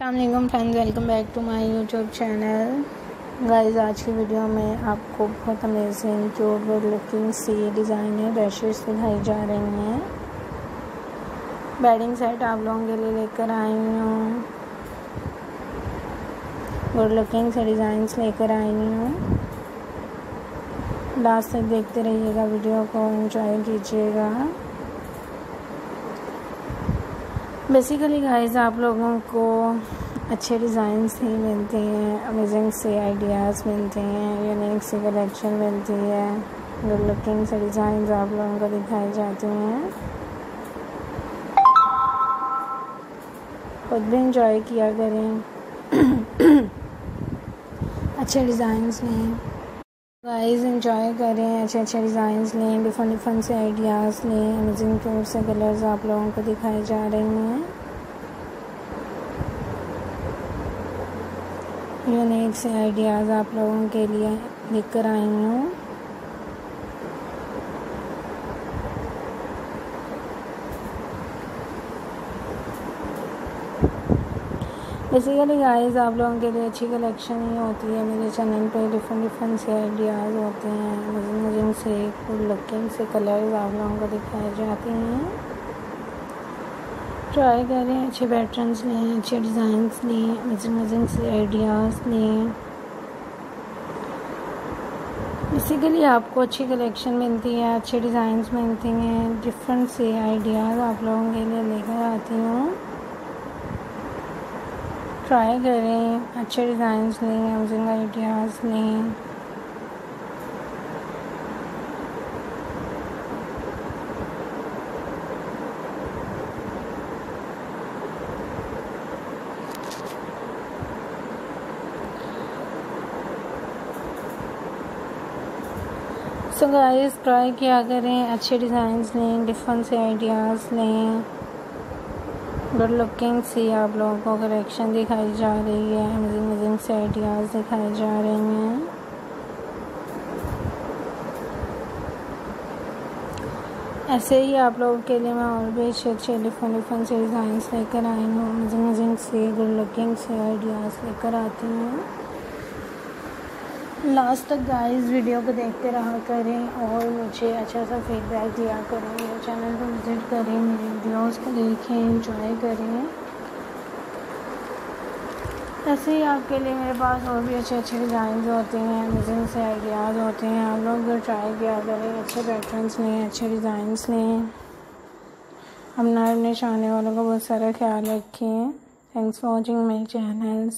Allam friends, welcome back to my YouTube channel. Guys, आज की video में आपको बहुत अमेजिंग क्यूट गुड लुकिंग सी डिज़ाइनर बेडशीट्स दिखाई जा रही हैं। बेडिंग सेट आप लोगों के लिए लेकर आई हूँ। गुड लुकिंग से डिज़ाइंस लेकर आई हूँ। लास्ट तक देखते रहिएगा वीडियो को एंजॉय कीजिएगा। बेसिकली गाइस आप लोगों को अच्छे डिज़ाइंस ही मिलते हैं अमेजिंग से आइडियाज़ मिलते हैं यूनिक से कलेक्शन मिलती है गुड लुकिंग से डिज़ाइन आप लोगों को दिखाई जाते हैं। खुद भी इंजॉय किया करें। अच्छे डिज़ाइंस लें। गाइस इंजॉय करें अच्छे अच्छे डिज़ाइंस लें डिफरेंट डिफरेंट से आइडियाज़ लें अमेजिंग क्यूट से कलर्स आप लोगों को दिखाए जा रहे हैं। यूनिक से आइडियाज़ आप लोगों के लिए लेकर आई हूँ। बेसिकली गाइस आप लोगों के लिए अच्छी कलेक्शन ही होती है। मेरे चैनल पे डिफरेंट डिफरेंट से आइडियाज़ होते हैं। मजिंग मजिंग से फुल लुकिंग से कलर्स आप लोगों को दिखाए जाते हैं। ट्राई करें, अच्छे पैटर्न्स लें, अच्छे डिज़ाइंस लें मजिंग मजिंग से आइडियाज़ लें। बेसिकली आपको अच्छी कलेक्शन मिलती है, अच्छे डिज़ाइंस मिलती हैं डिफरेंट से आइडियाज़ आप लोगों के लिए लेकर आती हूँ ट्राई करें, अच्छे डिज़ाइंस लें अमेजिंग आइडियाज़ लें। सो गाइस ट्राई किया करें, अच्छे डिज़ाइंस लें डिफरेंट से आइडियाज़ लें। गुड लुकिंग सी आप लोगों को कलेक्शन दिखाई जा रही है। अमेजिंग अमेजिंग से आइडियाज़ दिखाई जा रहे हैं। ऐसे ही आप लोगों के लिए मैं और भी अच्छे अच्छे डिफरेंट डिफरेंट से डिज़ाइंस लेकर आई हूँ। अमेजिंग अमेजिंग से गुड लुकिंग से आइडियाज़ लेकर आती हूँ। लास्ट तक गाइस वीडियो को देखते रहा करें और मुझे अच्छा सा फीडबैक दिया करें। मेरे चैनल को विज़िट करें, मेरे वीडियोस को देखें इंजॉय करें। ऐसे ही आपके लिए मेरे पास और भी अच्छे अच्छे डिज़ाइन होते हैं अमेजिंग से आइडियाज़ होते हैं। आप लोग ट्राई किया करें, अच्छे पैटर्न्स लें, अच्छे डिज़ाइंस लें। अपना अपने चाहने वालों का बहुत सारा ख्याल रखें। Thanks for watching my channel